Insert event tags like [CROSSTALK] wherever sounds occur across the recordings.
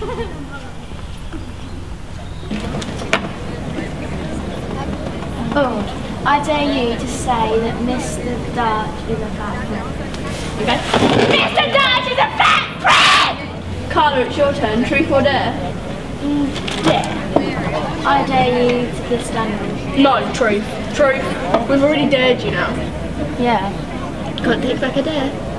Ha ha ha. Oh, I dare you to say that Mr. Dart is a fat prick. Okay? Mr. Dart is a fat prick! Carla, it's your turn. Truth or dare? Yeah. I dare you to kiss Daniel. No, truth. Truth. We've already dared you now. Yeah. Can't take back a dare.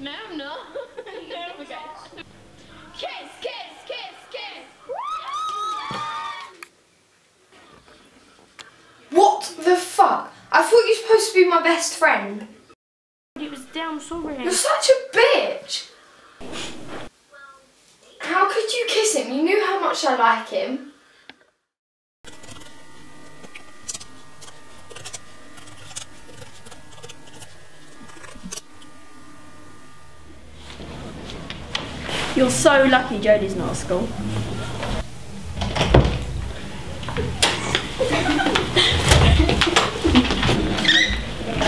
No, [LAUGHS] no. no, okay. Kiss, kiss, kiss, kiss. What the fuck? I thought you were supposed to be my best friend. It was down sorry. You're such a bitch. How could you kiss him? You knew how much I like him. You're so lucky Jodie's not at school.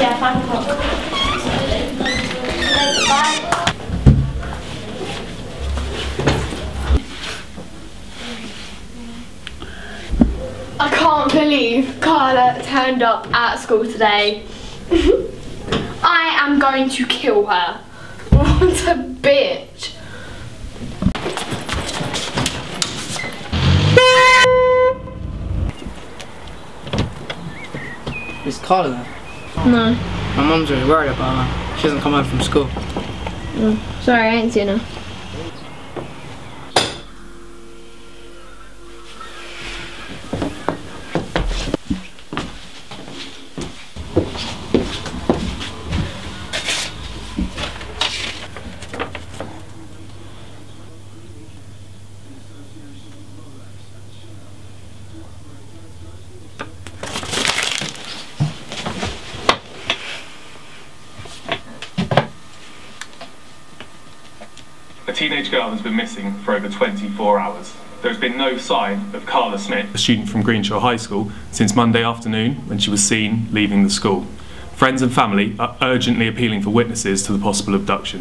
Yeah, five o'clock. Bye. I can't believe Carla turned up at school today. [LAUGHS] I am going to kill her. [LAUGHS] What a bitch. Is Carla there? No. My mum's really worried about her. She hasn't come home from school. Oh, sorry, I ain't seen her. Teenage girl has been missing for over 24 hours. There has been no sign of Carla Smith, a student from Greenshaw High School, since Monday afternoon when she was seen leaving the school. Friends and family are urgently appealing for witnesses to the possible abduction.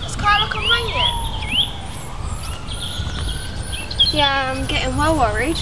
Has Carla come home yet? Yeah, I'm getting well worried.